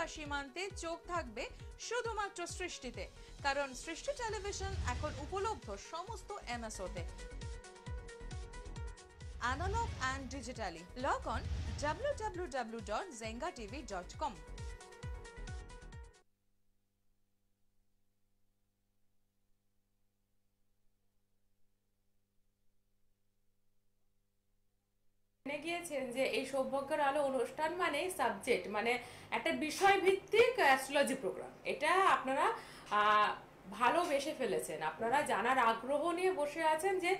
বা সীমান্তে চোখ থাকবে শুধুমাত্র সৃষ্টিতে, কারণ সৃষ্টি টেলিভিশন এখন উপলব্ধ সমস্ত এমএসওতে analog and Zenga TV dot www.zengatv.com. গিয়েছেন যে এই সৌভাগ্যের আলো অনুষ্ঠান মানে সাবজেক্ট মানে একটা বিষয় ভিত্তিক অ্যাস্ট্রোলজি প্রোগ্রাম এটা আপনারা ভালোবেসে ফেলেছেন। আপনারা জানার আগ্রহ নিয়ে বসে আছেন যে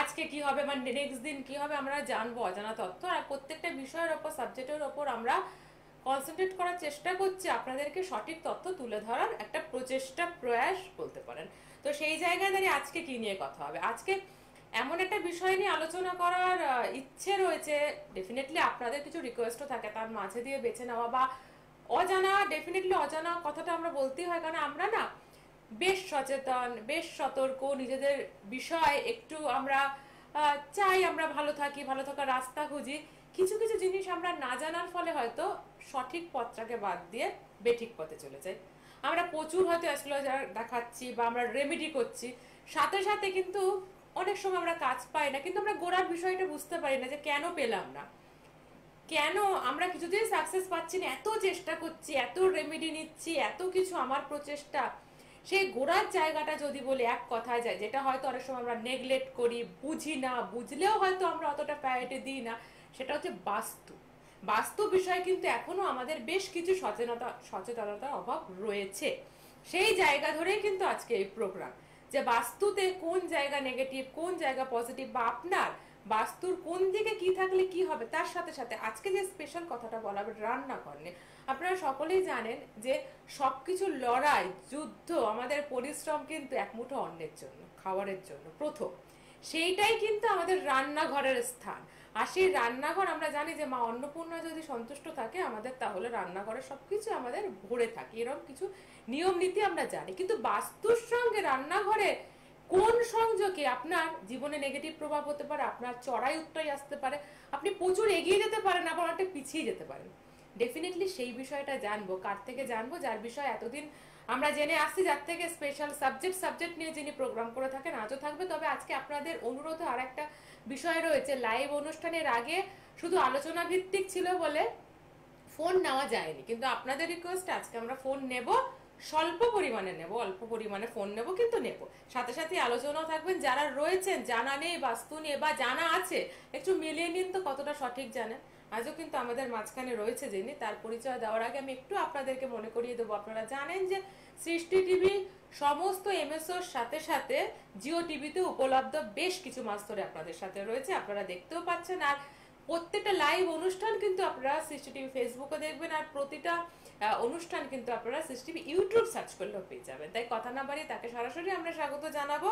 আজকে কি হবে মানে নেক্সট দিন কি হবে আমরা জানব অজানা তথ্য। আর প্রত্যেকটা বিষয়ের ওপর সাবজেক্টের ওপর আমরা কনসেন্ট্রেট করার চেষ্টা করছি। আপনাদেরকে সঠিক তথ্য তুলে ধরার একটা প্রচেষ্টা, প্রয়াস বলতে পারেন। তো সেই জায়গায় দাঁড়িয়ে আজকে কি নিয়ে কথা হবে? আজকে এমন একটা বিষয় নিয়ে আলোচনা করার ইচ্ছে রয়েছে। ডেফিনেটলি আপনাদের কিছু রিকোয়েস্টও থাকে, তার মাঝে দিয়ে বেছে নেওয়া বা অজানা ডেফিনেটলি অজানা কথাটা আমরা বলতেই হয়, কারণ আমরা না বেশ সচেতন, বেশ সতর্ক, নিজেদের বিষয় একটু আমরা চাই আমরা ভালো থাকি, ভালো থাকার রাস্তা খুঁজি। কিছু কিছু জিনিস আমরা না জানার ফলে হয়তো সঠিক পথটাকে বাদ দিয়ে বেঠিক পথে চলে যাই। আমরা প্রচুর হয়তো অ্যাস্ট্রোলজার দেখাচ্ছি বা আমরা রেমেডি করছি। সাথে সাথে কিন্তু অনেক সময় আমরা কাজ পাই না, কিন্তু আমরা গোড়ার বিষয়টা বুঝতে পারি না যে কেন পেলাম না। কেন আমরা কিছুতেই সাকসেস পাচ্ছি না? এত চেষ্টা করছি, এত রেমেডি নিচ্ছি, এত কিছু আমার প্রচেষ্টা। সেই গোড়ার জায়গাটা যদি বলি, এক কথায় যায়, যেটা হয়তো অনেক সময় আমরা নেগলেক্ট করি, বুঝি না, বুঝলেও হয়তো আমরা অতটা প্রায়োরিটি দিই না, সেটা হচ্ছে বাস্তু। বাস্তু বিষয়ে কিন্তু এখনও আমাদের বেশ কিছু সচেতনতা সচেতনতার অভাব রয়েছে। সেই জায়গা ধরেই কিন্তু আজকে এই প্রোগ্রাম যে বাস্তুতে কোন জায়গা নেগেটিভ কোন জায়গা পজিটিভ বা আপনার বাস্তুর কোন দিকে কি থাকলে কি হবে তার সাথে সাথে আজকে যে স্পেশাল কথাটা বলা হবে রান্না নিয়ে আপনারা সকলেই জানেন যে সব কিছু লড়াই, যুদ্ধ আমাদের পরিশ্রম কিন্তু একমুঠো অন্নের জন্য, খাবারের জন্য প্রথম। সেইটাই কিন্তু আমাদের রান্নাঘরের স্থান। আর সেই রান্নাঘর আমরা জানি যে মা অন্নপূর্ণা যদি সন্তুষ্ট থাকে, আমাদের তাহলে রান্নাঘরে সবকিছু আমাদের ভরে থাকে। এরকম কিছু নিয়ম নীতি আমরা জানি। কিন্তু বাস্তুর সঙ্গে রান্নাঘরে কোন সংযোগে আপনার জীবনে নেগেটিভ প্রভাব হতে পারে, আপনার চড়াই উত্তরাই আসতে পারে, আপনি প্রচুর এগিয়ে যেতে পারেন, আবার অনেকটা পিছিয়ে যেতে পারেন। ডেফিনেটলি সেই বিষয়টা জানব, কার থেকে জানব, যার বিষয় এতদিন আমরা জেনে আসছি যার থেকে স্পেশাল সাবজেক্ট সাবজেক্ট নিয়ে যিনি প্রোগ্রাম করে থাকেন, আজও থাকবে। তবে আজকে আপনাদের অনুরোধে আর একটা বিষয় রয়েছে। লাইভ অনুষ্ঠানের আগে শুধু আলোচনা ভিত্তিক ছিল বলে ফোন নেওয়া যায়নি। কিন্তু আপনাদের রিকোয়েস্ট আজকে আমরা ফোন নেব, স্বল্প পরিমাণে নেব, অল্প পরিমাণে ফোন নেব, কিন্তু নেব। সাথে সাথে আলোচনাও থাকবেন। যারা রয়েছেন, জানা নেই, বাস্তু নিয়ে বা জানা আছে, একটু মিলিয়ে নিন তো কতটা সঠিক জানেন। আজও কিন্তু আমাদের মাঝখানে রয়েছে যিনি, তার পরিচয় দেওয়ার আগে আমি একটু আপনাদেরকে মনে করিয়ে দেবো। আপনারা জানেন যে সৃষ্টি টিভি সমস্ত এমএসওর সাথে সাথে জিও টিভিতে উপলব্ধ বেশ কিছু মাস ধরে আপনাদের সাথে রয়েছে, আপনারা দেখতেও পাচ্ছেন। আর প্রত্যেকটা লাইভ অনুষ্ঠান কিন্তু আপনারা সৃষ্টি টিভি ফেসবুকে দেখবেন। আর প্রতিটা অনুষ্ঠান কিন্তু আপনারা সিসিটিভি ইউটিউব সার্চ করলেও পেয়ে যাবেন। তাই কথা না বাড়িয়ে তাকে সরাসরি আমরা স্বাগত জানাব,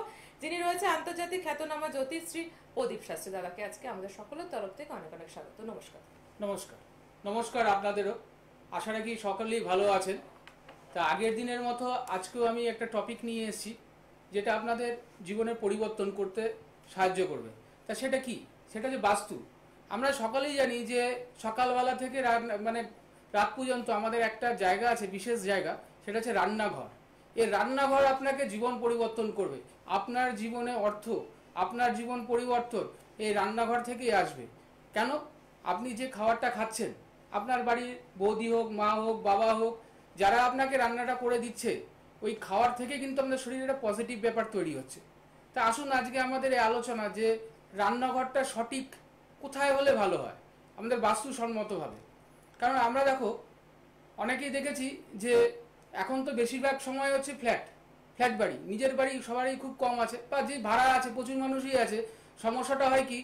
যিনি রয়েছে আন্তর্জাতিক খ্যাতনামা জ্যোতিষশ্রী প্রদীপ শাস্ত্রী দাদাকে। আজকে আমাদের সকলের তরফ থেকে অনেক অনেক স্বাগত। নমস্কার। নমস্কার। নমস্কার আপনাদেরও। আশা রাখি সকলেই ভালো আছেন। তা আগের দিনের মতো আজকেও আমি একটা টপিক নিয়ে এসেছি, যেটা আপনাদের জীবনে পরিবর্তন করতে সাহায্য করবে। তা সেটা কি? সেটা যে বাস্তু। আমরা সকলেই জানি যে সকালবেলা থেকে মানে রাত পর্যন্ত আমাদের একটা জায়গা আছে, বিশেষ জায়গা, সেটা হচ্ছে রান্নাঘর। এই রান্নাঘর আপনাকে জীবন পরিবর্তন করবে। আপনার জীবনে অর্থ, আপনার জীবন পরিবর্তন এই রান্নাঘর থেকেই আসবে। কেন? আপনি যে খাবারটা খাচ্ছেন, আপনার বাড়ির বৌদি হোক, মা হোক, বাবা হোক, যারা আপনাকে রান্নাটা করে দিচ্ছে, ওই খাওয়ার থেকে কিন্তু আমাদের শরীরে একটা পজিটিভ ব্যাপার তৈরি হচ্ছে। তা আসুন আজকে আমাদের এই আলোচনা যে রান্নাঘরটা সঠিক কোথায় হলে ভালো হয়? আমাদের বাস্তুসম্মতভাবে। কারণ আমরা দেখো, অনেকেই দেখেছি যে এখন তো বেশিরভাগ সময় হচ্ছে ফ্ল্যাট ফ্ল্যাট বাড়ি। নিজের বাড়ি সবারই খুব কম আছে, বা যে ভাড়া আছে, প্রচুর মানুষই আছে। সমস্যাটা হয় কি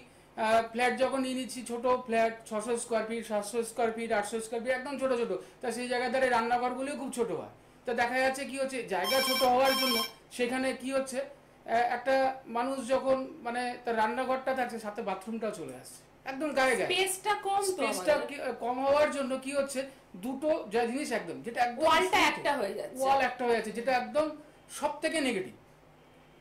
ফ্ল্যাট যখন নিয়ে নিচ্ছি, ছোট ফ্ল্যাট ছশো স্কোয়ার ফিট সাতশো স্কোয়ার ফিট আটশো স্কোয়ার ফিট একদম ছোটো ছোটো। তা সেই জায়গায় দ্বারা রান্নাঘরগুলিও খুব ছোটো হয়। তা দেখা যাচ্ছে কি হচ্ছে, জায়গা ছোট হওয়ার জন্য সেখানে কি হচ্ছে একটা মানুষ যখন মানে তার রান্নাঘরটা থাকছে, সাথে বাথরুমটাও চলে আসছে। একদম গায়ে গায়ে। স্পেসটা কম তো স্পেসটা কম হওয়ার জন্য কি হচ্ছে? দুটো যা জিনিস একদম যেটা একদম ওয়ালটা একটা হয়ে যাচ্ছে। ওয়াল একটা হয়ে যাচ্ছে যেটা একদম সব থেকে নেগেটিভ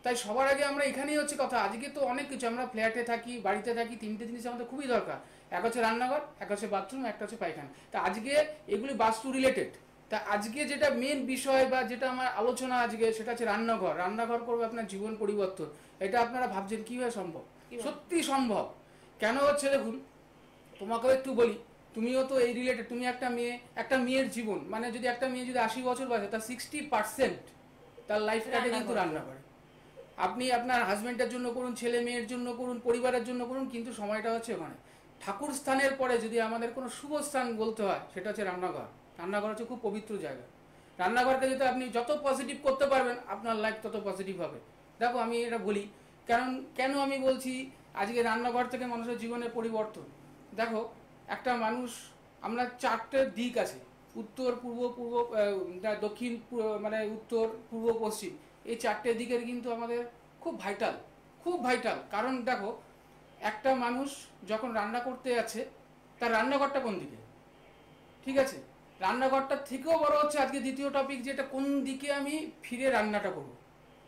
তাই সবার আগে আমরা এখানেই হচ্ছে কথা। আজকে তো অনেক কিছু আমরা ফ্ল্যাটে থাকি বাড়িতে থাকি তিনটে জিনিস আমাদের খুবই দরকার। এক হচ্ছে রান্নাঘর এক হচ্ছে বাথরুম একটা হচ্ছে পায়খানা। তা আজকে এগুলি বাস্তু রিলেটেড তা আজকে যেটা মেন বিষয় বা যেটা আমার আলোচনা আজকে সেটা হচ্ছে রান্নাঘর। রান্নাঘর করবে আপনার জীবন পরিবর্তন। এটা আপনারা ভাবছেন কীভাবে সম্ভব? সত্যি সম্ভব। কেন হচ্ছে দেখুন? তোমাকেও একটু বলি তুমিও তো এই রিলেটেড তুমি একটা মেয়ে একটা মেয়ের জীবন মানে যদি একটা মেয়ে যদি আশি বছর বয়সে তার সিক্সটি পার্সেন্ট তার লাইফ কাটে কিন্তু রান্নাঘরে। রান্না করে। আপনি আপনার হাজব্যান্ডের জন্য করুন ছেলে মেয়ের জন্য করুন পরিবারের জন্য করুন কিন্তু সময়টা হচ্ছে ওখানে। ঠাকুর স্থানের পরে যদি আমাদের কোনো শুভ স্থান বলতে হয় সেটা হচ্ছে রান্নাঘর। রান্নাঘর হচ্ছে খুব পবিত্র জায়গা। রান্নাঘরকে যদি আপনি যত পজিটিভ করতে পারবেন আপনার লাইফ তত পজিটিভ হবে। দেখো আমি এটা বলি কারণ কেন আমি বলছি আজকে রান্নাঘর থেকে মানুষের জীবনে পরিবর্তন। দেখো, একটা মানুষ, আমরা চারটে দিক আছে। উত্তর, পূর্ব পূর্ব দক্ষিণ মানে উত্তর, পূর্ব, পশ্চিম। এই চারটে দিকের কিন্তু আমাদের খুব ভাইটাল খুব ভাইটাল কারণ দেখো, একটা মানুষ যখন রান্না করতে যাচ্ছে, তার রান্নাঘরটা কোন দিকে? ঠিক আছে? রান্নাঘরটার থেকেও বড় হচ্ছে আজকে দ্বিতীয় টপিক যেটা কোন দিকে আমি ফিরে রান্নাটা করব?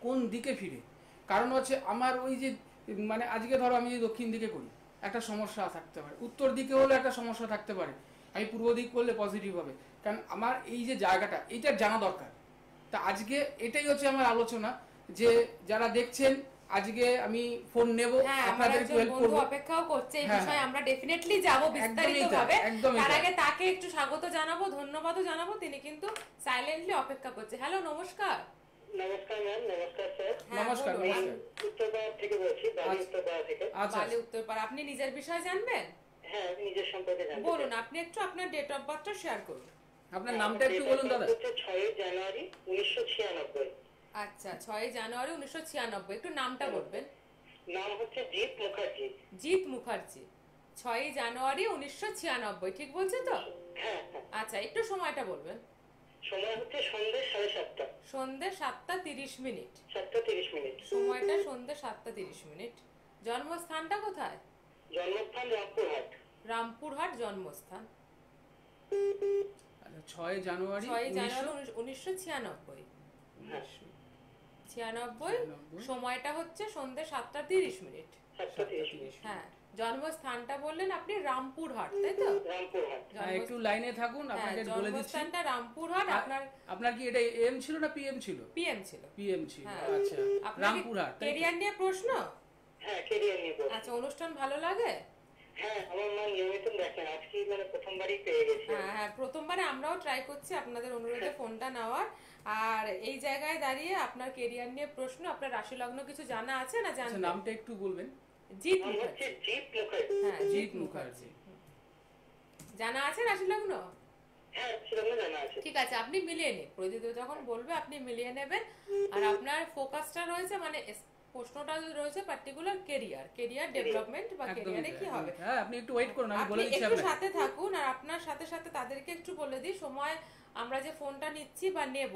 কোন দিকে ফিরে? কারণ হচ্ছে আমার ওই যে মানে আজকে ধরো আমি যদি দক্ষিণ দিকে করি একটা সমস্যা থাকতে পারে। উত্তর দিকে হলে একটা সমস্যা থাকতে পারে। আমি পূর্ব দিক করলে পজিটিভ হবে। কারণ আমার এই যে জায়গাটা এইটা জানা দরকার। তা আজকে এটাই হচ্ছে আমার আলোচনা যে যারা দেখছেন আজকে আমি ফোন নেব হ্যাঁ আপনাদের হেল্প বন্ধু অপেক্ষাও করছে এই হ্যাঁ, বিষয়ে হ্যাঁ। আমরা ডেফিনেটলি যাব বিস্তারিত ভাবে তাই, একদমই তার আগে তাকে একটু স্বাগত জানাব ধন্যবাদও জানাব। তিনি কিন্তু সাইলেন্টলি অপেক্ষা করছে। হ্যালো নমস্কার। নমস্কার ম্যাম নমস্কার স্যার। হ্যাঁ, নমস্কার, উত্তরপাড়া থেকে বলছি বালি আচ্ছা। উত্তরপাড়া থেকে। আচ্ছা। বালি উত্তরপাড়া আপনি নিজের বিষয় জানবেন? হ্যাঁ নিজের সম্পর্কে জানতে বলুন আপনি একটু আপনার ডেট অফ বার্থটা শেয়ার করুন। আপনার নামটা একটু বলুন দাদা। হচ্ছে জানুয়ারি আচ্ছা ছয় জানুয়ারি উনিশশো ছিয়ানব্বই। একটু নামটা বলবেন। নাম হচ্ছে জিৎ মুখার্জি। জিৎ মুখার্জি। ছয়ই জানুয়ারি উনিশশো ছিয়ানব্বই ঠিক বলছে তো? হ্যাঁ হ্যাঁ। আচ্ছা একটু সময়টা বলবেন। সময় হচ্ছে সন্ধ্যে সাড়ে সাতটা। সন্ধে সাতটা তিরিশ মিনিট। সাতটা তিরিশ মিনিট। সময়টা সন্ধে সাতটা তিরিশ মিনিট। জন্মস্থানটা কোথায়? জন্মস্থান রামপুরহাট। রামপুরহাট জন্মস্থান। আচ্ছা, ছয় জানুয়ারি ছয় জানুয়ারি উনিশশো ছিয়ানব্বই। ছিয়ানব্বই। সময়টা হচ্ছে সন্ধে সাতটা তিরিশ মিনিট। সাতটা তিরিশ মিনিট। হ্যাঁ। জন্মস্থানটা বললেন আপনি রামপুরহাট তাই তো? হ্যাঁ, একটু লাইনে থাকুন হ্যাঁ আপনাকে বলে দিচ্ছি। জন্মস্থানটা রামপুরহাট আপনার আপনার কি এটা এম ছিল না পিএম ছিল? পিএম ছিল। পিএম ছিল হ্যাঁ। আচ্ছা। আপনার রামপুরহাট কেরিয়ার নিয়ে প্রশ্ন? হ্যাঁ কেরিয়ার নিয়ে বলছি। আচ্ছা অনুষ্ঠান ভালো লাগে? হ্যাঁ আমার মা নিয়মিত দেখেন আজকে মানে প্রথমবারই পেয়ে গেছি। হ্যাঁ হ্যাঁ প্রথমবারে আমরাও ট্রাই করছি আপনাদের অনুরোধে ফোনটা নেওয়ার। আর এই জায়গায় দাঁড়িয়ে আপনার কেরিয়ার নিয়ে প্রশ্ন আপনার রাশি লগ্ন কিছু জানা আছে না আচ্ছা জানবেন নামটা একটু বলবেন। জিৎ হ্যাঁ জিৎ মুখার্জি। জানা আছে রাশি লগ্ন হ্যাঁ জানা আছে। ঠিক আছে আপনি মিলিয়ে নিন। প্রদীপ যখন বলবে আপনি মিলিয়ে নেবেন। আর আপনার ফোকাসটা রয়েছে মানে প্রশ্নটা রয়েছে পার্টিকুলার কেরিয়ার কেরিয়ার ডেভেলপমেন্ট বা কেরিয়ারে কি হবে? হ্যাঁ আপনি একটু ওয়েট করুন আমি আপনি বলে দিচ্ছি আপনাকে। সাথে থাকুন আর আপনার সাথে সাথে তাদেরকে একটু বলে দিই। সময় আমরা যে ফোনটা নিচ্ছি বা নেব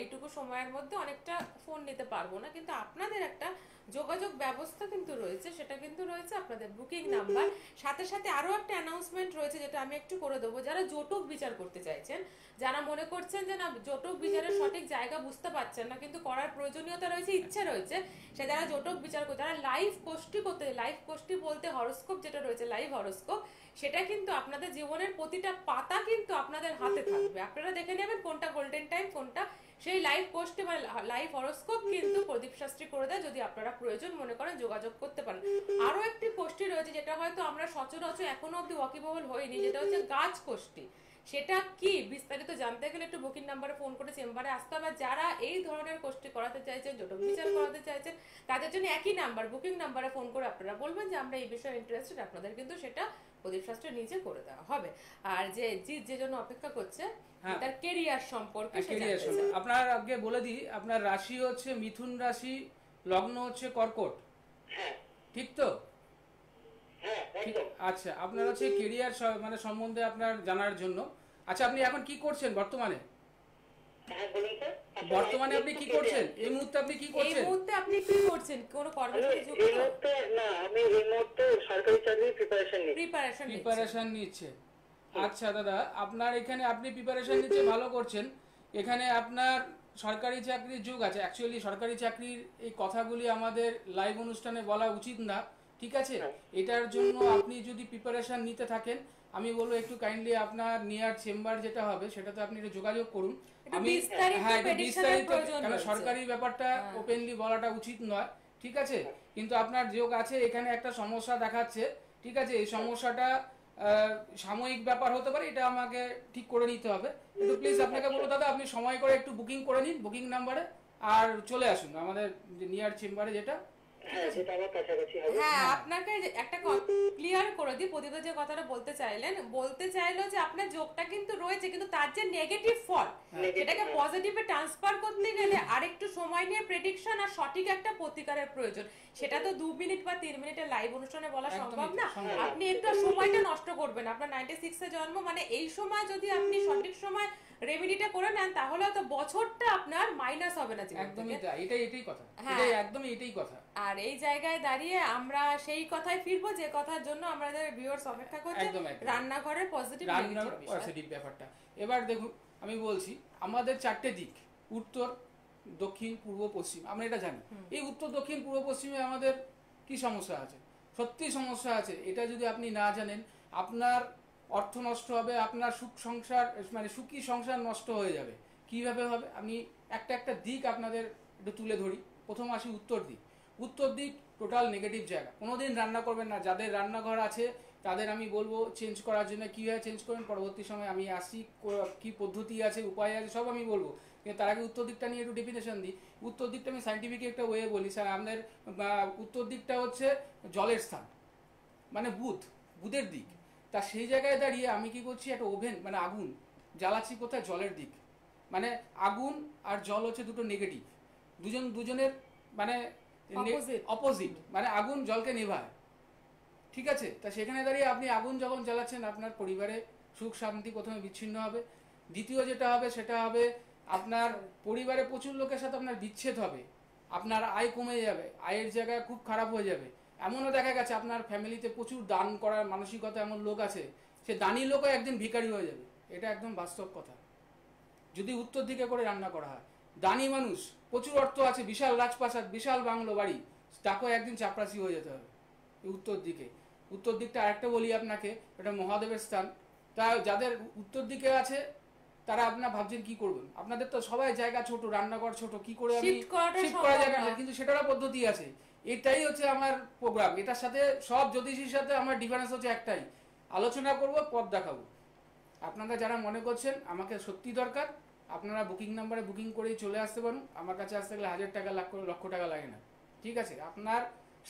এইটুকু সময়ের মধ্যে অনেকটা ফোন নিতে পারব না। কিন্তু আপনাদের একটা যোগাযোগ ব্যবস্থা কিন্তু রয়েছে, সেটা কিন্তু রয়েছে আপনাদের বুকিং নাম্বার সাথে সাথে আরও একটা অ্যানাউন্সমেন্ট রয়েছে যেটা আমি একটু করে দেবো। যারা জটক বিচার করতে চাইছেন, যারা মনে করছেন যে না, জটক বিচারের সঠিক জায়গা বুঝতে পারছেন না, কিন্তু করার প্রয়োজনীয়তা রয়েছে, ইচ্ছে রয়েছে, সে যারা জটক বিচার করতে যারা লাইভ কোষ্টি করতে লাইভ কোষ্টি বলতে হরস্কোপ যেটা রয়েছে লাইভ হরস্কোপ সেটা কিন্তু আপনাদের জীবনের প্রতিটা পাতা কিন্তু আপনাদের হাতে থাকবে। আপনারা দেখে নেবেন কোনটা গোল্ডেন টাইম কোনটা সেই লাইভ পোস্টে বা লাইভ হরস্কোপ কিন্তু প্রদীপ শাস্ত্রী করে দেয়, যদি আপনারা প্রয়োজন মনে করেন যোগাযোগ করতে পারেন। আরও একটি কোষ্ঠী রয়েছে যেটা হয়তো আমরা সচরাচর এখনও অব্দি ওয়াকিবহল হয়নি, যেটা হচ্ছে গাছ কোষ্ঠী সেটা কি? বিস্তারিত জানতে গেলে একটু বুকিং নাম্বারে ফোন করে চেম্বারে আসতে হবে। যারা এই ধরনের কোষ্ঠী করাতে চাইছেন জটক বিচার করাতে চাইছেন, তাদের জন্য একই নাম্বার বুকিং নাম্বারে ফোন করে আপনারা বলবেন যে আমরা এই বিষয়ে ইন্টারেস্টেড আপনাদের কিন্তু সেটা প্রদীপ শাস্ত্রী নিজে করে দেওয়া হবে। আর যে জিৎ যে জন্য অপেক্ষা করছে হ্যাঁ। তার কেরিয়ার সম্পর্কে কেরিয়ার আপনার আগে বলে দিই আপনার রাশি হচ্ছে মিথুন রাশি লগ্ন হচ্ছে কর্কট। হ্যাঁ। ঠিক তো? হ্যাঁ ঠিক আচ্ছা আপনার হচ্ছে কেরিয়ার মানে সম্বন্ধে আপনার জানার জন্য। আচ্ছা আপনি এখন কি করছেন বর্তমানে হ্যাঁ বলুন স্যার আপনার বর্তমানে আপনি কি করছেন? এই মুহূর্তে আপনি কি করছেন? এই মুহূর্তে আপনি কি করছেন? কোনো কর্মসূচি এই মুহূর্তে না আমি এই মুহূর্তে সরকারি চাকরির প্রিপারেশন নিচ্ছি। প্রিপারেশন প্রিপারেশন নিচ্ছে। আচ্ছা দাদা আপনার এখানে আপনি প্রিপারেশন নিচ্ছে ভালো করছেন। এখানে আপনার সরকারি চাকরির যুগ আছে। অ্যাকচুয়ালি সরকারি চাকরির এই কথাগুলি আমাদের লাইভ অনুষ্ঠানে বলা উচিত না। ঠিক আছে? এটার জন্য আপনি যদি প্রিপারেশন নিতে থাকেন আমি বলব একটু কাইন্ডলি আপনার নিয়ার চেম্বার যেটা হবে সেটাতে আপনি একটু যোগাযোগ করুন। আমি হ্যাঁ বিস্তারিত রয়েছে। সরকারি ব্যাপারটা হ্যাঁ। ওপেনলি বলাটা উচিত নয় ঠিক আছে? কিন্তু আপনার যোগ আছে এখানে একটা সমস্যা দেখাচ্ছে ঠিক আছে? এই সমস্যাটা সাময়িক ব্যাপার হতে পারে এটা আমাকে ঠিক করে নিতে হবে। একটু প্লিজ আপনাকে বলব দাদা আপনি সময় করে একটু বুকিং করে নিন বুকিং নাম্বারে আর চলে আসুন আমাদের নিয়ার চেম্বারে যেটা হ্যাঁ হ্যাঁ আপনাকে একটা ক্লিয়ার করে দিই প্রদীপ যে কথাটা বলতে চাইলেন বলতে চাইলো যে আপনার যোগটা কিন্তু রয়েছে কিন্তু তার যে নেগেটিভ ফল সেটাকে পজিটিভে ট্রান্সফার করতে গেলে আরেকটু সময় নিয়ে প্রেডিকশন আর সঠিক একটা প্রতিকারের প্রয়োজন। সেটা তো দু মিনিট বা তিন মিনিটের লাইভ অনুষ্ঠানে বলা সম্ভব না। আপনি একটু সময়টা নষ্ট করবেন। আপনার নাইনটি সিক্সে জন্ম মানে এই সময় যদি আপনি সঠিক সময় রেমেডিটা করে নেন তাহলে হয়তো বছরটা আপনার মাইনাস হবে না একদমই তাই এটাই এটাই কথা। হ্যাঁ। এটাই একদমই এটাই কথা। আর এই জায়গায় দাঁড়িয়ে আমরা সেই কথায় ফিরবো যে কথার জন্য আমাদের ভিউয়ার্স অপেক্ষা করছে। রান্নাঘরের পজিটিভ পজিটিভ ব্যাপারটা। এবার দেখুন আমি বলছি আমাদের চারটে দিক উত্তর দক্ষিণ পূর্ব পশ্চিম। আমরা এটা জানি। এই উত্তর দক্ষিণ পূর্ব পশ্চিমে আমাদের কি সমস্যা আছে? সত্যি সমস্যা আছে। এটা যদি আপনি না জানেন, আপনার অর্থ নষ্ট হবে, আপনার সুখ সংসার মানে সুখী সংসার নষ্ট হয়ে যাবে। কীভাবে হবে? আমি একটা একটা দিক আপনাদের একটু তুলে ধরি। প্রথম আসি উত্তর দিক। উত্তর দিক টোটাল নেগেটিভ জায়গা। কোনোদিন রান্না করবেন না। যাদের রান্নাঘর আছে, তাদের আমি বলব চেঞ্জ করার জন্য কীভাবে চেঞ্জ করবেন পরবর্তী সময় আমি আসি। কো- কি পদ্ধতি আছে, উপায় আছে, সব আমি বলব। কিন্তু তার আগে উত্তর দিকটা নিয়ে একটু ডেফিনেশন দিই। উত্তর দিকটা আমি সাইন্টিফিক একটা ওয়ে বলি স্যার আমাদের উত্তর দিকটা হচ্ছে জলের স্থান মানে বুধ বুধের দিক। তা সেই জায়গায় দাঁড়িয়ে আমি কি করছি একটা ওভেন মানে আগুন জ্বালাচ্ছি কোথায়? জলের দিক। মানে আগুন আর জল হচ্ছে দুটো নেগেটিভ দুজন দুজনের মানে. অপোজিট মানে আগুন জলকে নেভায়। ঠিক আছে? তা সেখানে দাঁড়িয়ে আপনি আগুন যখন জ্বালাচ্ছেন আপনার পরিবারে সুখ শান্তি প্রথমে বিচ্ছিন্ন হবে। দ্বিতীয় যেটা হবে সেটা হবে আপনার পরিবারে প্রচুর লোকের সাথে আপনার বিচ্ছেদ হবে। আপনার আয় কমে যাবে, আয়ের জায়গায় খুব খারাপ হয়ে যাবে। এমনও দেখা গেছে আপনার ফ্যামিলিতে প্রচুর দান করার মানসিকতা এমন লোক আছে, সে দানি লোকও একদিন ভিখারি হয়ে যাবে। এটা একদম বাস্তব কথা। যদি উত্তর দিকে করে রান্না করা হয়। দানি মানুষ, প্রচুর অর্থ আছে, বিশাল রাজপ্রাসাদ, বিশাল বাংলো বাড়ি, তাকেও একদিন চাপরাশি হয়ে যেতে হবে উত্তর দিকে। উত্তর দিকটা আরেকটা বলি আপনাকে, এটা মহাদেবের স্থান। তা যাদের উত্তর দিকে আছে তারা আপনার ভাবছেন কি করবেন? আপনাদের তো সবাই জায়গা ছোট রান্নাঘর ছোট কি করে আমি Shift করা জায়গা কিন্তু সেটারও পদ্ধতি আছে। এটাই হচ্ছে আমার প্রোগ্রাম এটার সাথে সব জ্যোতিষীর সাথে আমার ডিফারেন্স হচ্ছে একটাই। আলোচনা করব পথ দেখাবো। আপনারা যারা মনে করছেন আমাকে সত্যি দরকার আপনারা বুকিং নাম্বারে বুকিং করেই চলে আসতে পারেন। আমার কাছে আসতে গেলে হাজার টাকা লাখ লক্ষ টাকা লাগে না। ঠিক আছে? আপনার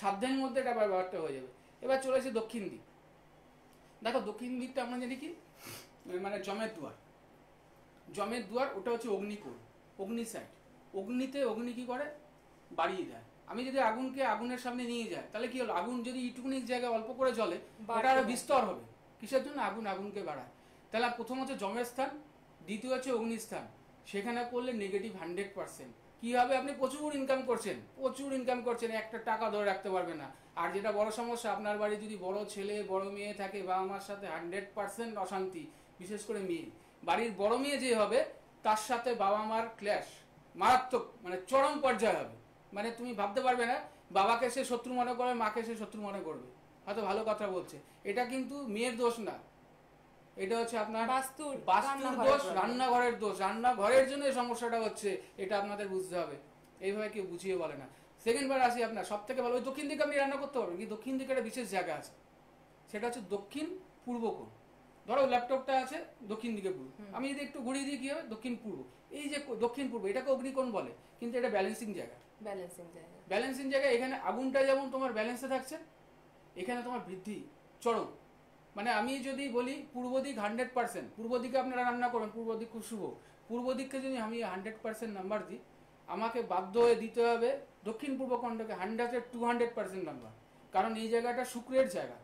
সাধ্যের মধ্যে এটা ব্যাপারটা হয়ে যাবে। এবার চলে আসি দক্ষিণ দিক। দেখো দক্ষিণ দিকটা আমরা জানি কি? মানে জমের দুয়ার। জমের দুয়ার ওটা হচ্ছে অগ্নিকোণ অগ্নি সাইড অগ্নিতে অগ্নি কি করে? বাড়িয়ে দেয়। আমি যদি আগুনকে আগুনের সামনে নিয়ে যাই তাহলে কি হলো? আগুন যদি ইটুকুনি জায়গায় অল্প করে জ্বলে ওটা আরও বিস্তর হবে। কিসের জন্য? আগুন আগুনকে বাড়ায়। তাহলে প্রথম হচ্ছে জমের স্থান দ্বিতীয় হচ্ছে অগ্নিস্থান সেখানে করলে নেগেটিভ হান্ড্রেড পার্সেন্ট কি হবে? আপনি প্রচুর ইনকাম করছেন। প্রচুর ইনকাম করছেন। একটা টাকা ধরে রাখতে পারবে না। আর যেটা বড় সমস্যা আপনার বাড়ি যদি বড় ছেলে বড় মেয়ে থাকে বাবা মার সাথে হান্ড্রেড পার্সেন্ট অশান্তি বিশেষ করে মেয়ে বাড়ির বড় মেয়ে যে হবে তার সাথে বাবা মার ক্ল্যাশ মারাত্মক মানে চরম পর্যায়ে হবে। মানে তুমি ভাবতে পারবে না বাবাকে সে শত্রু মনে করবে মাকে সে শত্রু মনে করবে। হয়তো ভালো কথা বলছে। এটা কিন্তু মেয়ের দোষ না। এটা হচ্ছে আপনার বাস্তুর বাস্তুর দোষ রান্নাঘরের দোষ। রান্নাঘরের জন্য সমস্যাটা হচ্ছে এটা আপনাদের বুঝতে হবে। এইভাবে কেউ বুঝিয়ে বলে না। সেকেন্ড বার আসি আপনার সব থেকে ভালো ওই দক্ষিণ দিকে আপনি রান্না করতে পারবেন কিন্তু দক্ষিণ দিকে একটা বিশেষ জায়গা আছে। সেটা হচ্ছে দক্ষিণ পূর্ব কোণ। ধরো ল্যাপটপটা আছে দক্ষিণ দিকে পূর্ব। আমি যদি একটু ঘুরিয়ে দিই কি হবে? দক্ষিণ পূর্ব। এই যে দক্ষিণ পূর্ব এটাকে অগ্নিকোণ বলে কিন্তু এটা ব্যালেন্সিং জায়গা। ব্যালেন্সিং জায়গা। ব্যালেন্সিং জায়গায় এখানে আগুনটা যেমন তোমার ব্যালেন্সে থাকছে এখানে তোমার বৃদ্ধি চরম। মানে আমি যদি বলি পূর্ব দিক হান্ড্রেড পার্সেন্ট পূর্ব দিকে আপনারা রান্না করেন পূর্ব দিক খুব শুভ। পূর্ব দিককে যদি আমি হান্ড্রেড পার্সেন্ট নাম্বার দিই আমাকে বাধ্য হয়ে দিতে হবে দক্ষিণ পূর্ব খণ্ডকে হান্ড্রেডের টু হান্ড্রেড পার্সেন্ট নাম্বার কারণ এই জায়গাটা শুক্রের জায়গা।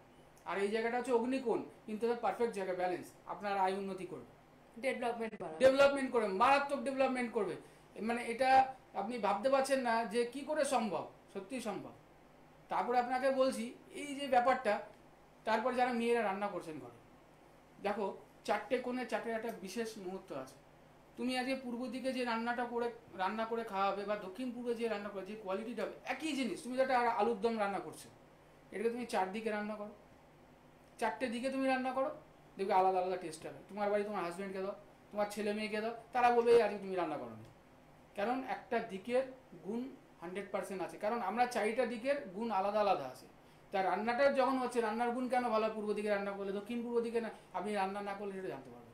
আর এই জায়গাটা হচ্ছে অগ্নিকোণ কিন্তু পারফেক্ট জায়গা ব্যালেন্স আপনার আয় উন্নতি করবে। ডেভেলপমেন্ট ডেভেলপমেন্ট করবে মারাত্মক ডেভেলপমেন্ট করবে। মানে এটা আপনি ভাবতে পারছেন না যে কি করে সম্ভব সত্যি সম্ভব। তারপরে আপনাকে বলছি এই যে ব্যাপারটা তারপর যারা মেয়েরা রান্না করছেন ঘরে দেখো চারটে কোণে চারটে একটা বিশেষ মুহূর্ত আছে। তুমি আজকে পূর্ব দিকে যে রান্নাটা করে রান্না করে খাওয়াবে বা দক্ষিণ পূর্বে যে রান্না করে যে কোয়ালিটিটা হবে একই জিনিস। তুমি যেটা আর আলুর দম রান্না করছ। এটাকে তুমি চারদিকে রান্না করো। চারটে দিকে তুমি রান্না করো, দেখবে আলাদা আলাদা টেস্ট হবে। তোমার বাড়ি তোমার হাজব্যান্ডকে দাও, তোমার ছেলে মেয়েকে দাও, তারা বলবে, "এই আজকে তুমি রান্না করো না কারণ একটা দিকের গুণ হান্ড্রেড পার্সেন্ট আছে। কারণ আমরা চারিটা দিকের গুণ আলাদা আলাদা আছে। তা রান্নাটা যখন হচ্ছে, রান্নার গুণ কেন ভালো? পূর্ব দিকে রান্না করলে দক্ষিণ পূর্ব দিকে না, আপনি রান্না না করলে সেটা জানতে পারবেন।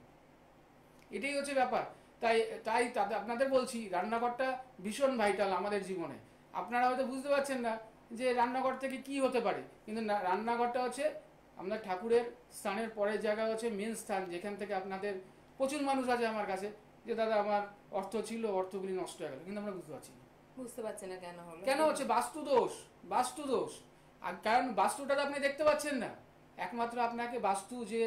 এটাই হচ্ছে ব্যাপার। তাই তাই তাদের, আপনাদের বলছি, রান্নাঘরটা ভীষণ ভাইটাল আমাদের জীবনে। আপনারা হয়তো বুঝতে পারছেন না যে রান্নাঘর থেকে কি হতে পারে। কিন্তু রান্নাঘরটা হচ্ছে আমাদের ঠাকুরের স্থানের পরের জায়গা হচ্ছে মেন স্থান যেখান থেকে আপনাদের প্রচুর মানুষ আছে আমার কাছে যে দাদা আমার অর্থ ছিল অর্থগুলি নষ্ট হয়ে গেল কিন্তু আমরা বুঝতে পারছি না। বুঝতে পারছি না কেন হলো? কেন হচ্ছে? বাস্তু দোষ বাস্তু দোষ। আর কারণ বাস্তুটা তো আপনি দেখতে পাচ্ছেন না। একমাত্র আপনাকে বাস্তু যে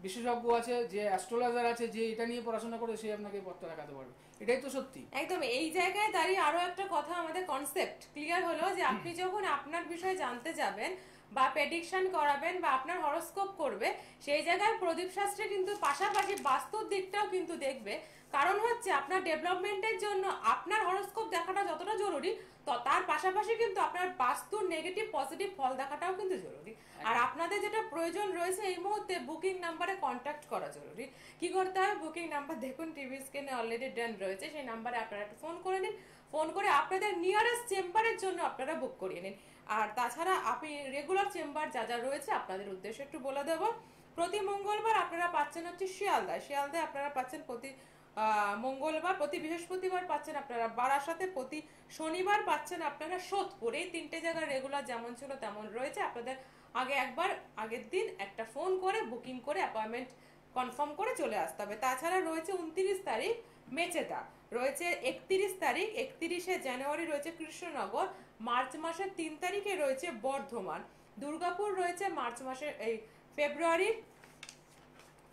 বিশেষজ্ঞ আছে যে অ্যাস্ট্রোলজার আছে যে এটা নিয়ে পড়াশোনা করে সে আপনাকে পথটা দেখাতে পারবে। এটাই তো সত্যি। একদম এই জায়গায় দাঁড়িয়ে আরও একটা কথা আমাদের কনসেপ্ট ক্লিয়ার হলো যে আপনি যখন আপনার বিষয়ে জানতে যাবেন বা প্রেডিকশন করাবেন বা আপনার হরোস্কোপ করবে সেই জায়গায় প্রদীপ শাস্ত্রে কিন্তু পাশাপাশি বাস্তুর দিকটাও কিন্তু দেখবে। কারণ হচ্ছে আপনার ডেভেলপমেন্টের জন্য আপনার হরোস্কোপ দেখাটা যতটা জরুরি তো তার পাশাপাশি কিন্তু আপনার বাস্তুর নেগেটিভ পজিটিভ ফল দেখাটাও কিন্তু জরুরি। আর আপনাদের যেটা প্রয়োজন রয়েছে এই মুহূর্তে বুকিং নাম্বারে কন্ট্যাক্ট করা জরুরি। কি করতে হবে বুকিং নাম্বার দেখুন টিভি স্ক্রিনে অলরেডি ডান রয়েছে সেই নাম্বারে আপনারা একটু ফোন করে নিন। ফোন করে আপনাদের নিয়ারেস্ট চেম্বারের জন্য আপনারা বুক করিয়ে নিন। আর তাছাড়া আপনি রেগুলার চেম্বার যা যা রয়েছে আপনাদের উদ্দেশ্যে একটু বলে দেব। প্রতি মঙ্গলবার আপনারা পাচ্ছেন হচ্ছে শিয়ালদায় শিয়ালদায় আপনারা পাচ্ছেন প্রতি মঙ্গলবার, প্রতি বৃহস্পতিবার পাচ্ছেন আপনারা বারাসাতে, প্রতি শনিবার পাচ্ছেন আপনারা সোদপুর। এই তিনটে জায়গায় রেগুলার যেমন ছিল তেমন রয়েছে। আপনাদের আগে একবার, আগের দিন একটা ফোন করে বুকিং করে অ্যাপয়েন্টমেন্ট কনফার্ম করে চলে আসতে হবে। তাছাড়া রয়েছে উনত্রিশ তারিখ মেচেদা। রয়েছে একত্রিশ তারিখ, একত্রিশে জানুয়ারি রয়েছে কৃষ্ণনগর, মার্চ মাসের তিন তারিখে রয়েছে বর্ধমান। দুর্গাপুর রয়েছে মার্চ মাসের, এই ফেব্রুয়ারির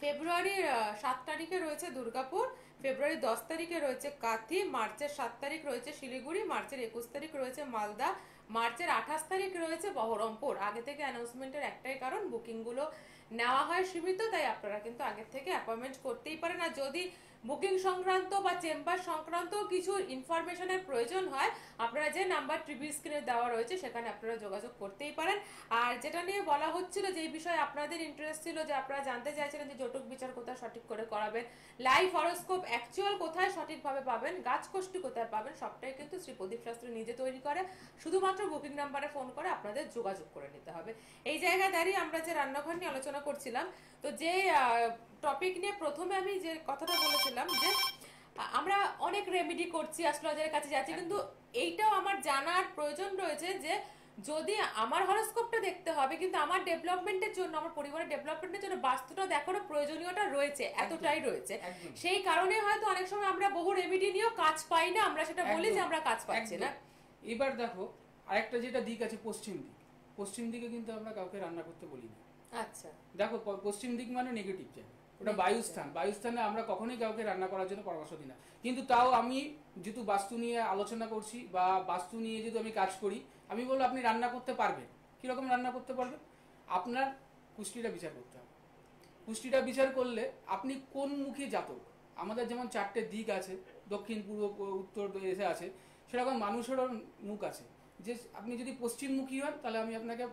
ফেব্রুয়ারির সাত তারিখে রয়েছে দুর্গাপুর, ফেব্রুয়ারি দশ তারিখে রয়েছে কাথি, মার্চের সাত তারিখ রয়েছে শিলিগুড়ি, মার্চের একুশ তারিখ রয়েছে মালদা, মার্চের আঠাশ তারিখ রয়েছে বহরমপুর। আগে থেকে অ্যানাউন্সমেন্টের একটাই কারণ, বুকিংগুলো নেওয়া হয় সীমিত, তাই আপনারা কিন্তু আগের থেকে অ্যাপয়েন্টমেন্ট করতেই পারেন। আর যদি বুকিং সংক্রান্ত বা চেম্বার সংক্রান্ত কিছু ইনফরমেশনের প্রয়োজন হয়, আপনারা যে নাম্বার টিভি স্ক্রিনে দেওয়া রয়েছে সেখানে আপনারা যোগাযোগ করতেই পারেন। আর যেটা নিয়ে বলা হচ্ছিল যে বিষয়ে আপনাদের ইন্টারেস্ট ছিল যে আপনারা জানতে চাইছিলেন যে জটক বিচার কোথায় সঠিক করে করাবেন লাইভ হরোস্কোপ অ্যাকচুয়াল কোথায় সঠিকভাবে পাবেন গাছকষ্টি কোথায় পাবেন, সবটাই কিন্তু শ্রী প্রদীপ শাস্ত্রী নিজে তৈরি করে। শুধুমাত্র বুকিং নাম্বারে ফোন করে আপনাদের যোগাযোগ করে নিতে হবে। এই জায়গায় দাঁড়িয়ে আমরা যে রান্নাঘর নিয়ে আলোচনা করছিলাম, তো যে টপিক নিয়ে প্রথমে আমি যে কথাটা বলেছিলাম যে আমরা অনেক রেমেডি করছি অ্যাস্ট্রোলজারের কাছে যাচ্ছি কিন্তু এইটাও আমার জানার প্রয়োজন রয়েছে যে যদি আমার হরোস্কোপটা দেখতে হবে কিন্তু আমার ডেভেলপমেন্টের জন্য আমার পরিবারের ডেভেলপমেন্টের জন্য বাস্তুটা দেখারও প্রয়োজনীয়তা রয়েছে এতটাই রয়েছে। সেই কারণে হয়তো অনেক সময় আমরা বহু রেমেডি নিয়েও কাজ পাই না আমরা সেটা বলি যে আমরা কাজ পাচ্ছি না। এবার দেখো আরেকটা যেটা দিক আছে পশ্চিম দিক। পশ্চিম দিকে কিন্তু আমরা কাউকে রান্না করতে বলি না। আচ্ছা। দেখো পশ্চিম দিক মানে নেগেটিভ জায়গা ওটা বায়ুস্থান। বায়ুস্থানে আমরা কখনোই কাউকে রান্না করার জন্য পরামর্শ দিই না। কিন্তু তাও আমি যেহেতু বাস্তু নিয়ে আলোচনা করছি বা বাস্তু নিয়ে যেহেতু আমি কাজ করি আমি বলব আপনি রান্না করতে পারবেন। কীরকম রান্না করতে পারবেন? আপনার পুষ্টিটা বিচার করতে হবে। পুষ্টিটা বিচার করলে আপনি কোন মুখে জাতক? আমাদের যেমন চারটে দিক আছে দক্ষিণ পূর্ব উত্তর এসে আছে সেরকম মানুষেরও মুখ আছে। যে আপনি যদি পশ্চিমমুখী হন তাহলে আমি আপনাকে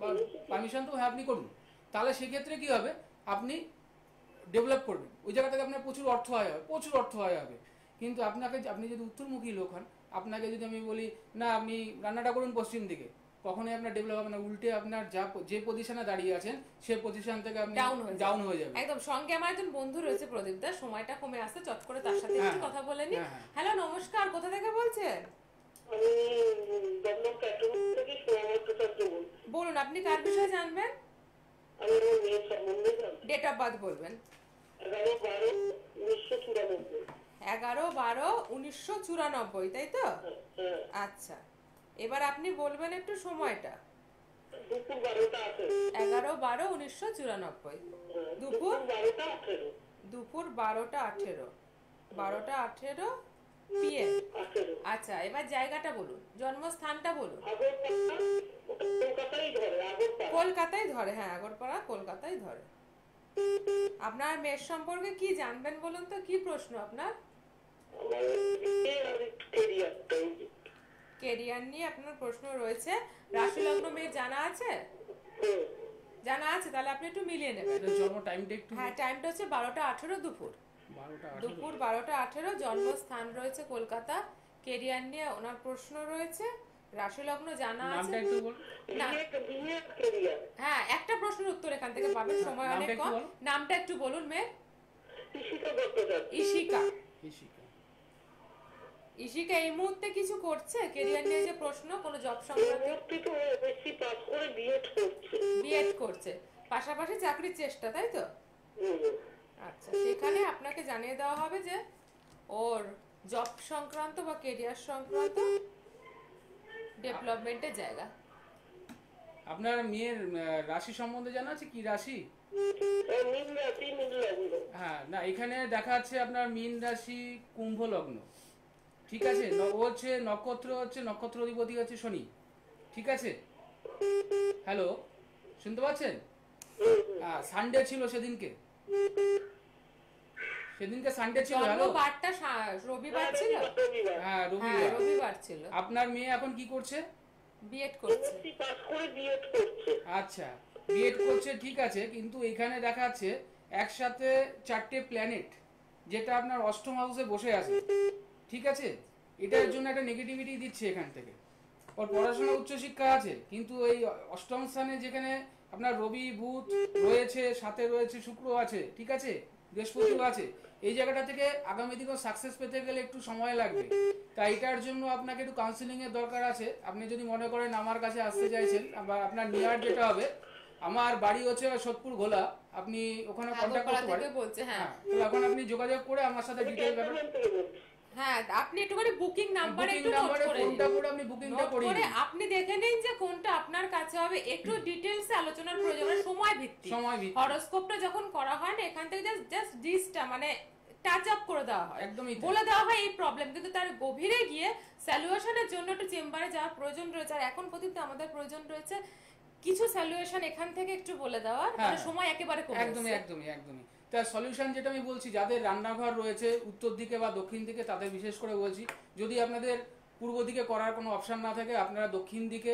পারমিশন তো হ্যাঁ আপনি করুন। তাহলে সেক্ষেত্রে কি হবে? আপনি ডেভেলপ করবেন। ওই জায়গা থেকে আপনার প্রচুর অর্থ আয় হবে প্রচুর অর্থ আয় হবে। কিন্তু আপনাকে আপনি যদি উত্তরমুখী লোক হন আপনাকে যদি আমি বলি না আপনি রান্নাটা করুন পশ্চিম দিকে। কখনোই আপনার ডেভেলপ হবে না। উল্টে আপনার যা যে পজিশনে দাঁড়িয়ে আছেন সেই পজিশন থেকে আপনি হয়ে ডাউন হয়ে যাবে একদম। সঙ্গে আমার একজন বন্ধু রয়েছে প্রদীপ দা সময়টা কমে আসছে চট করে তার সাথে হ্যাঁ, একটু কথা বলে নি। হ্যাঁ, হ্যাঁ। হ্যালো নমস্কার কোথা থেকে বলছেন? বলুন আপনি কার বিষয়ে জানবেন? ডেট অফ বার্থ বলবেন। এগারো বারো উনিশশো চুরানব্বই। তাই তো? হ্যাঁ। আচ্ছা। এবার আপনি বলবেন একটু সময়টা। দুপুর বারোটা আঠেরো। এগারো বারো উনিশশো চুরানব্বই। হ্যাঁ, দুপুর? দুপুর বারোটা আঠেরো। বারোটা আঠেরো। পিএম আচ্ছা এবার জায়গাটা বলুন জন্মস্থানটা বলুন। কলকাতায় ধরে হ্যাঁ আগরপাড়া কলকাতায় ধরে। আপনার মেয়ের সম্পর্কে কি জানবেন বলুন তো? কি প্রশ্ন আপনার? কেরিয়ার নিয়ে আপনার প্রশ্ন রয়েছে। রাশি লগ্ন মেয়ে জানা আছে? জানা আছে তাহলে আপনি একটু মিলিয়ে নেবেন। জন্ম টাইমটা একটু হ্যাঁ টাইমটা হচ্ছে বারোটা আঠেরো দুপুর। দুপুর বারোটা আঠেরো জন্মস্থান রয়েছে কলকাতা। কেরিয়ার নিয়ে ওনার প্রশ্ন রয়েছে। রাশি লগ্ন জানা আছে হ্যাঁ একটা প্রশ্নের উত্তর এখান থেকে পাবেন সময় নামটা অনেক কম। নামটা একটু বলুন মেয়ে। ইশিকা ইশিকা ইশিকা এই মুহূর্তে কিছু করছে? কেরিয়ার নিয়ে যে প্রশ্ন কোনো জব সংক্রান্ত বিএড করছে। পাশাপাশি চাকরির চেষ্টা তাই তো? আচ্ছা সেখানে আপনাকে জানিয়ে দেওয়া হবে যে ওর জব সংক্রান্ত বা কেরিয়ার সংক্রান্ত ডেভেলপমেন্টের জায়গা। আপনার মেয়ের রাশি সম্বন্ধে জানা আছে কি রাশি? মিন রাশি মিন হ্যাঁ না এখানে দেখা যাচ্ছে আপনার মীন রাশি কুম্ভ লগ্ন। ঠিক আছে? ও হচ্ছে নক্ষত্র হচ্ছে নক্ষত্র অধিপতি হচ্ছে শনি। ঠিক আছে? হ্যালো শুনতে পাচ্ছেন? সানডে ছিল সেদিনকে। সেদিনকে সানডে ছিল হ্যালো জন্মবারটা রবিবার ছিল? হ্যাঁ হ্যাঁ রবিবার। রবিবার ছিল। আপনার মেয়ে এখন কি করছে? বিএড করছে। পাস করে বিএড করছে। আচ্ছা বিএড করছে ঠিক আছে কিন্তু এখানে দেখা যাচ্ছে একসাথে চারটে প্ল্যানেট যেটা আপনার অষ্টম হাউসে বসে আছে ঠিক আছে? এটার জন্য একটা নেগেটিভিটি দিচ্ছে এখান থেকে। ওর পড়াশোনা উচ্চশিক্ষা আছে কিন্তু এই অষ্টম স্থানে যেখানে আপনার রবি বুধ রয়েছে সাথে রয়েছে শুক্র আছে ঠিক আছে? বৃহস্পতিও আছে। এই জায়গাটা থেকে আগামী দিকে সাকসেস পেতে গেলে একটু সময় লাগবে। তাই এটার জন্য আপনাকে একটু কাউন্সিলিং এর দরকার আছে। আপনি যদি মনে করেন আমার কাছে আসতে চাইছেন বা আপনার নিয়ার যেটা হবে আমার বাড়ি হচ্ছে সোদপুর ঘোলা আপনি ওখানে কন্ট্যাক্ট করতে পারেন। হ্যাঁ। হ্যাঁ তো এখন আপনি যোগাযোগ করে আমার সাথে ডিটেল ব্যাপার হ্যাঁ আপনি একটুখানি বুকিং নাম্বারে একটু নোট করে ফোনটা করে আপনি বুকিংটা নোট করে আপনি দেখে নিন যে কোনটা আপনার কাছে হবে। একটু ডিটেলসে আলোচনার প্রয়োজন সময় ভিত্তিক। সময় ভিত্তিক। হরোস্কোপটা যখন করা হয় না এখান থেকে জাস্ট জাস্ট ডিসটা মানে টাচ আপ করে দেওয়া হয়। একদমই বলে দেওয়া হয় এই প্রবলেম কিন্তু তার গভীরে গিয়ে সলিউশনের জন্য একটু চেম্বারে যাওয়ার প্রয়োজন রয়েছে। আর এখন পর্যন্ত আমাদের প্রয়োজন রয়েছে কিছু সলিউশন এখান থেকে একটু বলে দেওয়ার হ্যাঁ। মানে সময় একেবারে কমে একদমই একদমই একদমই। তার সলিউশন যেটা আমি বলছি, যাদের রান্নাঘর রয়েছে উত্তর দিকে বা দক্ষিণ দিকে, তাদের বিশেষ করে বলছি, যদি আপনাদের পূর্ব দিকে করার কোনো অপশান না থাকে, আপনারা দক্ষিণ দিকে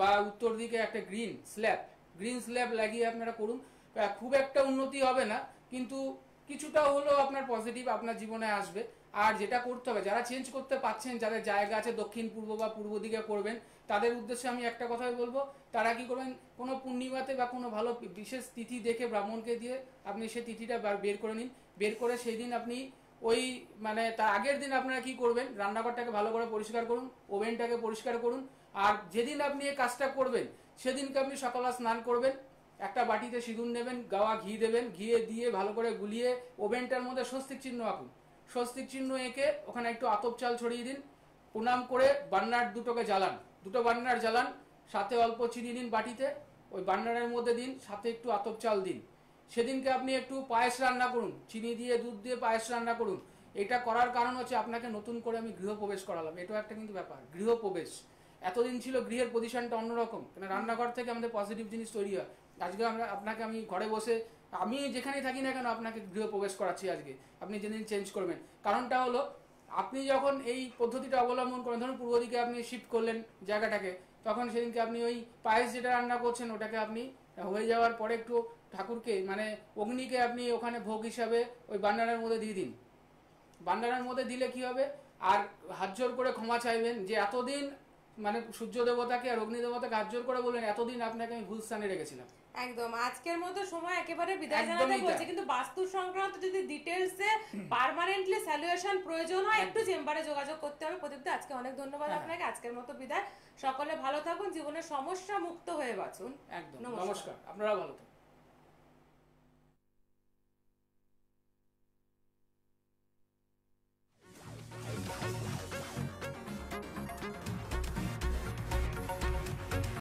বা উত্তর দিকে একটা গ্রিন স্ল্যাব গ্রিন স্ল্যাব লাগিয়ে আপনারা করুন। খুব একটা উন্নতি হবে না, কিন্তু কিছুটা হলেও আপনার পজিটিভ আপনার জীবনে আসবে। আর যেটা করতে হবে, যারা চেঞ্জ করতে পাচ্ছেন যাদের জায়গা আছে দক্ষিণ, পূর্ব বা পূর্ব দিকে করবেন তাদের উদ্দেশ্যে আমি একটা কথাই বলব, তারা কি করবেন, কোনো পূর্ণিমাতে বা কোনো ভালো বিশেষ তিথি দেখে ব্রাহ্মণকে দিয়ে আপনি সেই তিথিটা বের করে নিন। বের করে সেই দিন আপনি ওই মানে তার আগের দিন আপনারা কি করবেন, রান্নাঘরটাকে ভালো করে পরিষ্কার করুন, ওভেনটাকে পরিষ্কার করুন, আর যেদিন আপনি এই কাজটা করবেন, সেদিনকে আপনি সকালে স্নান করবেন, একটা বাটিতে সিঁদুর নেবেন, গাওয়া ঘি দেবেন, ঘিয়ে দিয়ে ভালো করে গুলিয়ে ওভেনটার মধ্যে স্বস্তিক চিহ্ন আঁকুন। স্বস্তিক চিহ্ন এঁকে ওখানে একটু আতপ চাল ছড়িয়ে দিন, প্রণাম করে বান্নার দুটোকে জ্বালান। দুটো বান্নার জ্বালান, সাথে অল্প চিনি দিন বাটিতে, ওই বান্নারের মধ্যে দিন, সাথে একটু আতপ চাল দিন। সেদিনকে আপনি একটু পায়েস রান্না করুন, চিনি দিয়ে, দুধ দিয়ে পায়েস রান্না করুন। এটা করার কারণ হচ্ছে আপনাকে নতুন করে আমি গৃহপ্রবেশ করালাম। এটাও একটা কিন্তু ব্যাপার, গৃহপ্রবেশ। এতদিন ছিল গৃহের পজিশনটা অন্যরকম, কেন রান্নাঘর থেকে আমাদের পজিটিভ জিনিস তৈরি হয়। আজকে আমরা, আপনাকে আমি ঘরে বসে, আমি যেখানেই থাকি না কেন আপনাকে গৃহপ্রবেশ করাচ্ছি আজকে। আপনি যেদিন চেঞ্জ করবেন। কারণটা হলো আপনি যখন এই পদ্ধতিটা অবলম্বন করেন, ধরুন পূর্ব দিকে আপনি শিফট করলেন জায়গাটাকে, তখন সেদিনকে আপনি ওই পায়েস যেটা রান্না করছেন, ওটাকে আপনি হয়ে যাওয়ার পরে একটু ঠাকুরকে মানে অগ্নিকে আপনি ওখানে ভোগ হিসাবে ওই বান্ডারের মধ্যে দিয়ে দিন। বান্ডারের মধ্যে দিলে কি হবে? আর হাত করে ক্ষমা চাইবেন যে, এতদিন মানে সূর্য দেবতাকে আর অগ্নি দেবতাকে হাত জোর করে বললেন এতদিন আপনাকে আমি ভুল স্থানে রেখেছিলাম। একদম। আজকের মতো সময় একেবারে বিদায় জানাতে। বলছে কিন্তু বাস্তু সংক্রান্ত যদি ডিটেলসে পার্মানেন্টলি স্যালুয়েশন প্রয়োজন হয় একটু চেম্বারে যোগাযোগ করতে হবে। প্রদীপ্ত আজকে অনেক ধন্যবাদ হ্যাঁ। আপনাকে। আজকের মতো বিদায়। সকলে ভালো থাকুন। জীবনের সমস্যা মুক্ত হয়ে বাঁচুন। একদম। নমস্কার। নমস্কার। আপনারা ভালো থাকুন।